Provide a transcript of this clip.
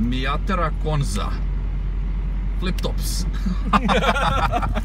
Miatera Konza. Flip tops.